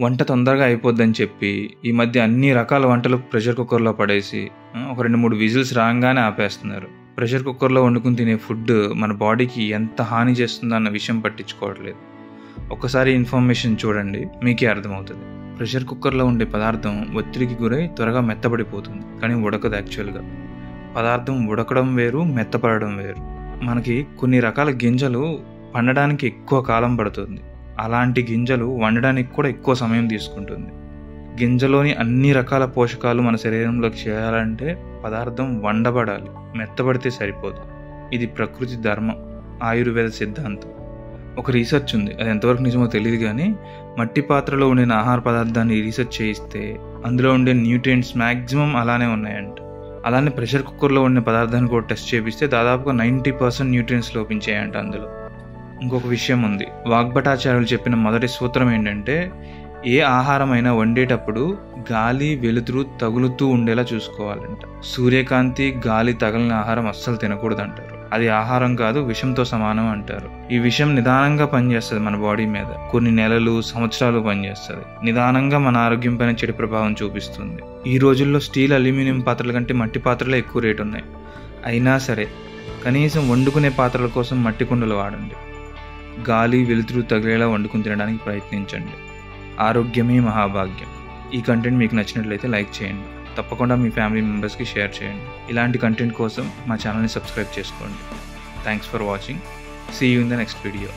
వంట తొందరగా అయిపోద్దని చెప్పి ఈ మధ్య అన్ని రకాల వంటలు ప్రెషర్ కుక్కర్లో పడేసి ఒక రెండు మూడు విజిల్స్ రాగానే ఆపేస్తున్నారు. ప్రెషర్ కుక్కర్లో వండుకుని తినే ఫుడ్ మన బాడీకి ఎంత హాని చేస్తుందన్న విషయం పట్టించుకోవట్లేదు. ఒకసారి ఇన్ఫర్మేషన్ చూడండి మీకే అర్థమవుతుంది. ప్రెషర్ కుక్కర్లో ఉండే పదార్థం ఒత్తిడికి గురై త్వరగా మెత్తబడిపోతుంది కానీ ఉడకదు యాక్చువల్గా. పదార్థం ఉడకడం వేరు మెత్తపడడం వేరు. మనకి కొన్ని రకాల గింజలు పండడానికి ఎక్కువ కాలం పడుతుంది. అలాంటి గింజలు వండడానికి కూడా ఎక్కువ సమయం తీసుకుంటుంది. గింజలోని అన్ని రకాల పోషకాలు మన శరీరంలోకి చేయాలంటే పదార్థం వండబడాలి మెత్తబడితే సరిపోదు. ఇది ప్రకృతి ధర్మం ఆయుర్వేద సిద్ధాంతం. ఒక రీసెర్చ్ ఉంది అది ఎంతవరకు నిజమో తెలియదు కానీ మట్టి పాత్రలో ఉండిన ఆహార పదార్థాన్ని రీసెర్చ్ చేయిస్తే అందులో ఉండే న్యూట్రియంట్స్ మ్యాక్సిమం అలానే ఉన్నాయంట. అలానే ప్రెషర్ కుక్కర్లో ఉండే పదార్థాన్ని కూడా టెస్ట్ చేపిస్తే దాదాపుగా నైంటీ పర్సెంట్ న్యూట్రియంట్స్ లోపించాయంట అందులో. ఇంకొక విషయం ఉంది. వాగ్భటాచార్యులు చెప్పిన మొదటి సూత్రం ఏంటంటే ఏ ఆహారమైనా వండేటప్పుడు గాలి వెలుతురు తగులుతూ ఉండేలా చూసుకోవాలంట. సూర్యకాంతి గాలి తగలిన ఆహారం అస్సలు తినకూడదు అంటారు అది ఆహారం కాదు విషంతో సమానం అంటారు. ఈ విషం నిదానంగా పనిచేస్తుంది మన బాడీ మీద. కొన్ని నెలలు సంవత్సరాలు పనిచేస్తుంది. నిదానంగా మన ఆరోగ్యం పైన చెడు ప్రభావం చూపిస్తుంది. ఈ రోజుల్లో స్టీల్ అల్యూమినియం పాత్రల కంటే మట్టి పాత్రలే ఎక్కువ రేటు ఉన్నాయి అయినా సరే కనీసం వండుకునే పాత్రల కోసం మట్టి కుండలు వాడండి. గాలి వెలుతురు తగిలేలా వండుకుని తినడానికి ప్రయత్నించండి. ఆరోగ్యమే మహాభాగ్యం. ఈ కంటెంట్ మీకు నచ్చినట్లయితే లైక్ చేయండి. తప్పకుండా మీ ఫ్యామిలీ మెంబర్స్కి షేర్ చేయండి. ఇలాంటి కంటెంట్ కోసం మా ఛానల్ని సబ్స్క్రైబ్ చేసుకోండి. Thanks for watching see you in the next video